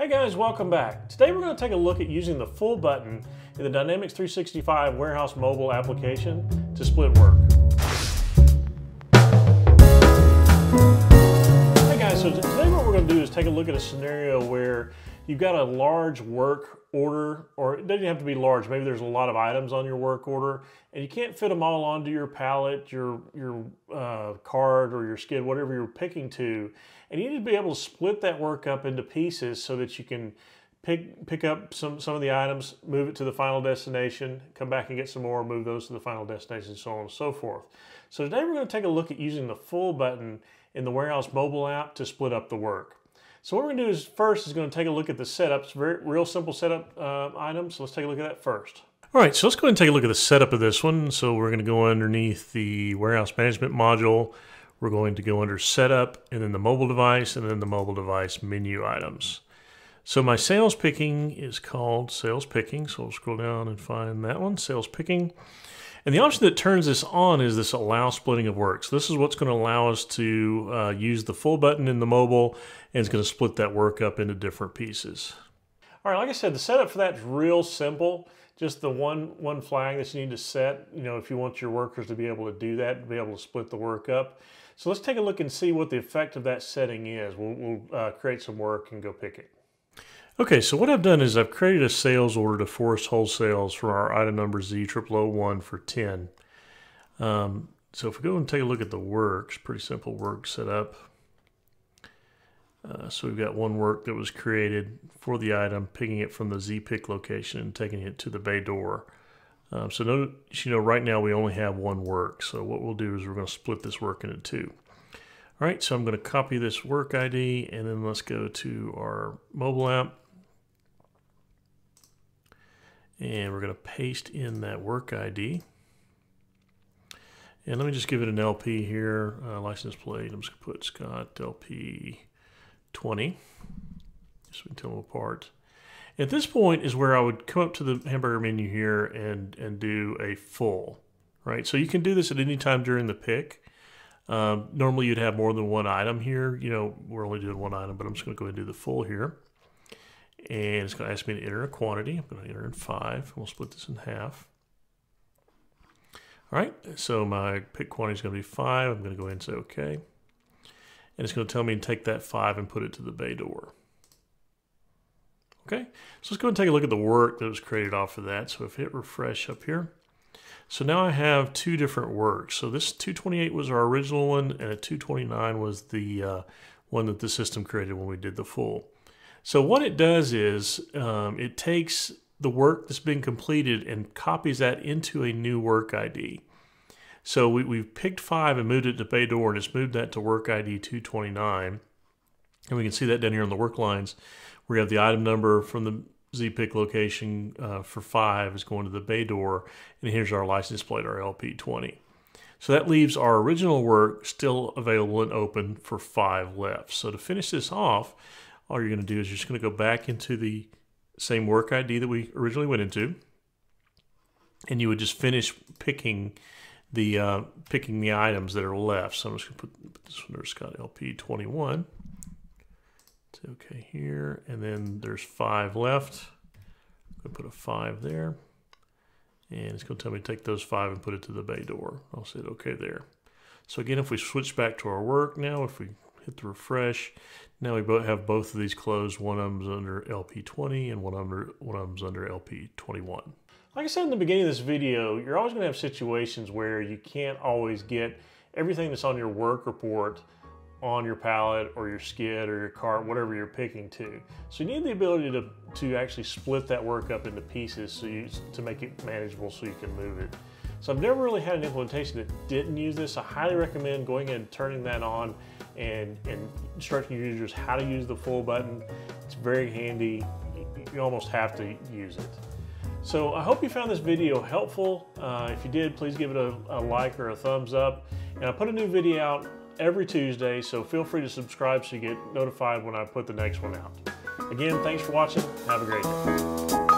Hey guys, welcome back. Today we're going to take a look at using the full button in the Dynamics 365 Warehouse Mobile application to split work. Hey guys, so today what we're going to do is take a look at a scenario where you've got a large work order, or it doesn't have to be large, maybe there's a lot of items on your work order, and you can't fit them all onto your pallet, your, your uh, cart, or your skid, whatever you're picking to, and you need to be able to split that work up into pieces so that you can pick pick up some, some of the items, move it to the final destination, come back and get some more, move those to the final destination, so on and so forth. So today we're going to take a look at using the full button in the Warehouse mobile app to split up the work. So what we're gonna do is first is gonna take a look at the setups, very real simple setup uh, items. So let's take a look at that first. All right, so let's go ahead and take a look at the setup of this one. So we're gonna go underneath the warehouse management module. We're going to go under setup and then the mobile device and then the mobile device menu items. So my sales picking is called sales picking. So I'll scroll down and find that one, sales picking. And the option that turns this on is this allow splitting of work. So this is what's going to allow us to uh, use the full button in the mobile and it's going to split that work up into different pieces. All right, like I said, the setup for that is real simple. Just the one, one flag that you need to set, you know, if you want your workers to be able to do that, be able to split the work up. So let's take a look and see what the effect of that setting is. We'll, we'll uh, create some work and go pick it. Okay, so what I've done is I've created a sales order to Forest Wholesales for our item number Z0001 for 10. Um, so if we go and take a look at the works, pretty simple work setup. Uh, so we've got one work that was created for the item, picking it from the Z-pick location and taking it to the bay door. Um, so notice, you know, right now we only have one work. So what we'll do is we're going to split this work into two. All right, so I'm going to copy this work ID and then let's go to our mobile app. And we're going to paste in that work ID. And let me just give it an LP here, uh, license plate. I'm just going to put Scott LP 20, just so we can tell them apart. At this point is where I would come up to the hamburger menu here and, and do a full, right? So you can do this at any time during the pick. Um, normally you'd have more than one item here. You know, we're only doing one item, but I'm just going to go ahead and do the full here and it's going to ask me to enter a quantity. I'm going to enter in five. We'll split this in half. All right, so my pick quantity is going to be five. I'm going to go ahead and say OK. And it's going to tell me to take that five and put it to the bay door. Okay, so let's go and take a look at the work that was created off of that. So if I hit refresh up here, so now I have two different works. So this 228 was our original one, and a 229 was the uh, one that the system created when we did the full. So what it does is um, it takes the work that's been completed and copies that into a new work ID. So we, we've picked five and moved it to bay door and it's moved that to work ID 229. And we can see that down here on the work lines. We have the item number from the Z-pick location uh, for five is going to the bay door. And here's our license plate, our LP20. So that leaves our original work still available and open for five left. So to finish this off, all you're going to do is you're just going to go back into the same work ID that we originally went into, and you would just finish picking the uh, picking the items that are left. So I'm just going to put, put this one there, Scott LP 21. It's okay here, and then there's five left. I'm going to put a five there, and it's going to tell me to take those five and put it to the bay door. I'll say okay there. So again, if we switch back to our work now, if we hit the refresh. Now we both have both of these closed. One of them's under LP20 and one under one of them's under LP21. Like I said in the beginning of this video, you're always going to have situations where you can't always get everything that's on your work report on your pallet or your skid or your cart, whatever you're picking to. So you need the ability to, to actually split that work up into pieces so you, to make it manageable so you can move it. So I've never really had an implementation that didn't use this. I highly recommend going ahead and turning that on and, and instructing your users how to use the full button. It's very handy. You almost have to use it. So I hope you found this video helpful. Uh, if you did, please give it a, a like or a thumbs up. And I put a new video out every Tuesday, so feel free to subscribe so you get notified when I put the next one out. Again, thanks for watching. Have a great day.